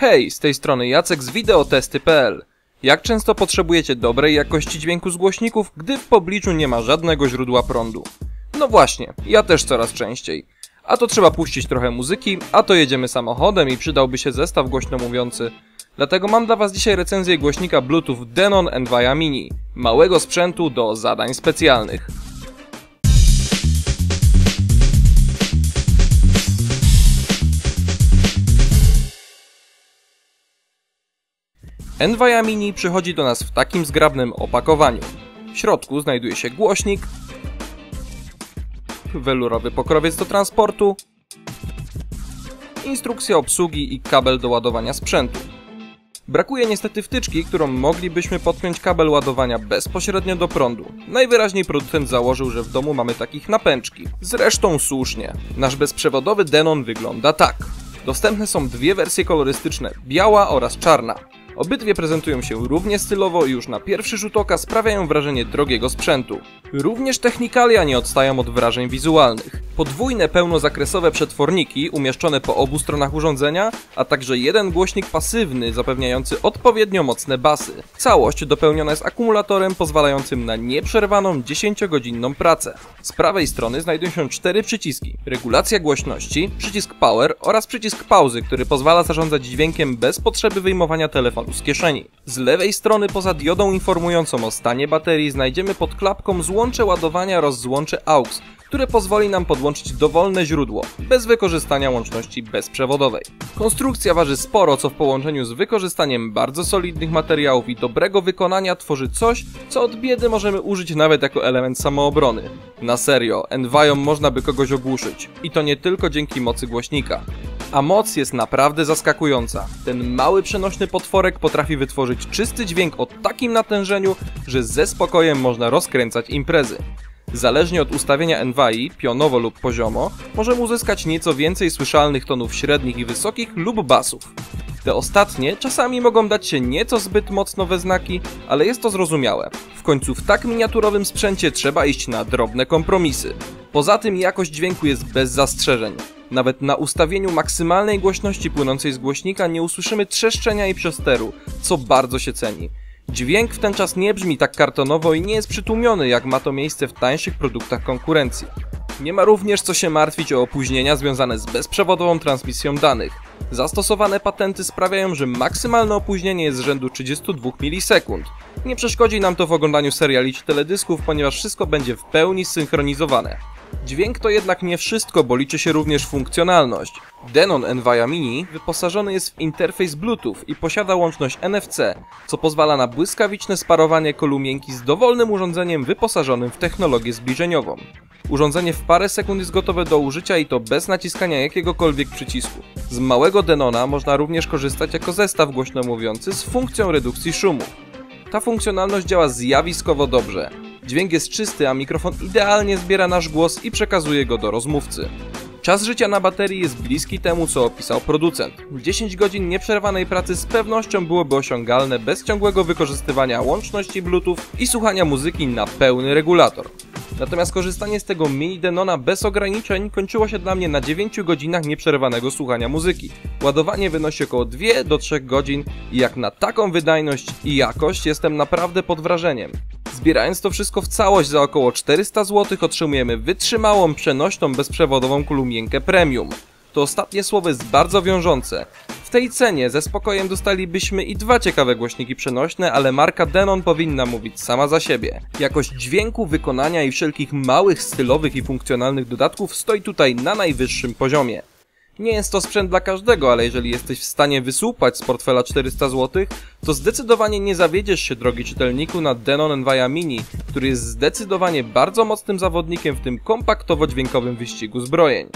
Hej, z tej strony Jacek z wideotesty.pl. Jak często potrzebujecie dobrej jakości dźwięku z głośników, gdy w pobliżu nie ma żadnego źródła prądu? No właśnie, ja też coraz częściej. A to trzeba puścić trochę muzyki, a to jedziemy samochodem i przydałby się zestaw głośno mówiący. Dlatego mam dla Was dzisiaj recenzję głośnika Bluetooth Denon Envia Mini, małego sprzętu do zadań specjalnych. Envia Mini przychodzi do nas w takim zgrabnym opakowaniu. W środku znajduje się głośnik, welurowy pokrowiec do transportu, instrukcja obsługi i kabel do ładowania sprzętu. Brakuje niestety wtyczki, którą moglibyśmy podpiąć kabel ładowania bezpośrednio do prądu. Najwyraźniej producent założył, że w domu mamy takich napęczki. Zresztą słusznie. Nasz bezprzewodowy Denon wygląda tak. Dostępne są dwie wersje kolorystyczne, biała oraz czarna. Obydwie prezentują się równie stylowo i już na pierwszy rzut oka sprawiają wrażenie drogiego sprzętu. Również technikalia nie odstają od wrażeń wizualnych. Podwójne pełnozakresowe przetworniki umieszczone po obu stronach urządzenia, a także jeden głośnik pasywny zapewniający odpowiednio mocne basy. Całość dopełniona jest akumulatorem pozwalającym na nieprzerwaną 10-godzinną pracę. Z prawej strony znajdują się cztery przyciski. Regulacja głośności, przycisk power oraz przycisk pauzy, który pozwala zarządzać dźwiękiem bez potrzeby wyjmowania telefonu z kieszeni. Z lewej strony poza diodą informującą o stanie baterii znajdziemy pod klapką złącze ładowania oraz złącze AUX, które pozwoli nam podłączyć dowolne źródło, bez wykorzystania łączności bezprzewodowej. Konstrukcja waży sporo, co w połączeniu z wykorzystaniem bardzo solidnych materiałów i dobrego wykonania tworzy coś, co od biedy możemy użyć nawet jako element samoobrony. Na serio, Enviom można by kogoś ogłuszyć. I to nie tylko dzięki mocy głośnika. A moc jest naprawdę zaskakująca. Ten mały przenośny potworek potrafi wytworzyć czysty dźwięk o takim natężeniu, że ze spokojem można rozkręcać imprezy. Zależnie od ustawienia NVI, pionowo lub poziomo, możemy uzyskać nieco więcej słyszalnych tonów średnich i wysokich lub basów. Te ostatnie czasami mogą dać się nieco zbyt mocno we znaki, ale jest to zrozumiałe. W końcu w tak miniaturowym sprzęcie trzeba iść na drobne kompromisy. Poza tym jakość dźwięku jest bez zastrzeżeń. Nawet na ustawieniu maksymalnej głośności płynącej z głośnika nie usłyszymy trzeszczenia i przesteru, co bardzo się ceni. Dźwięk w ten czas nie brzmi tak kartonowo i nie jest przytłumiony, jak ma to miejsce w tańszych produktach konkurencji. Nie ma również co się martwić o opóźnienia związane z bezprzewodową transmisją danych. Zastosowane patenty sprawiają, że maksymalne opóźnienie jest z rzędu 32 milisekund. Nie przeszkodzi nam to w oglądaniu seriali czy teledysków, ponieważ wszystko będzie w pełni zsynchronizowane. Dźwięk to jednak nie wszystko, bo liczy się również funkcjonalność. Denon Envia Mini wyposażony jest w interfejs Bluetooth i posiada łączność NFC, co pozwala na błyskawiczne sparowanie kolumienki z dowolnym urządzeniem wyposażonym w technologię zbliżeniową. Urządzenie w parę sekund jest gotowe do użycia i to bez naciskania jakiegokolwiek przycisku. Z małego Denona można również korzystać jako zestaw głośno mówiący z funkcją redukcji szumu. Ta funkcjonalność działa zjawiskowo dobrze. Dźwięk jest czysty, a mikrofon idealnie zbiera nasz głos i przekazuje go do rozmówcy. Czas życia na baterii jest bliski temu, co opisał producent. 10 godzin nieprzerwanej pracy z pewnością byłoby osiągalne bez ciągłego wykorzystywania łączności Bluetooth i słuchania muzyki na pełny regulator. Natomiast korzystanie z tego mini Denona bez ograniczeń kończyło się dla mnie na 9 godzinach nieprzerwanego słuchania muzyki. Ładowanie wynosi około 2 do 3 godzin i jak na taką wydajność i jakość jestem naprawdę pod wrażeniem. Zbierając to wszystko w całość za około 400 zł otrzymujemy wytrzymałą, przenośną, bezprzewodową kolumienkę premium. To ostatnie słowo jest bardzo wiążące. W tej cenie ze spokojem dostalibyśmy i dwa ciekawe głośniki przenośne, ale marka Denon powinna mówić sama za siebie. Jakość dźwięku, wykonania i wszelkich małych, stylowych i funkcjonalnych dodatków stoi tutaj na najwyższym poziomie. Nie jest to sprzęt dla każdego, ale jeżeli jesteś w stanie wysłupać z portfela 400 zł, to zdecydowanie nie zawiedziesz się, drogi czytelniku, na Denon Envia Mini, który jest zdecydowanie bardzo mocnym zawodnikiem w tym kompaktowo-dźwiękowym wyścigu zbrojeń.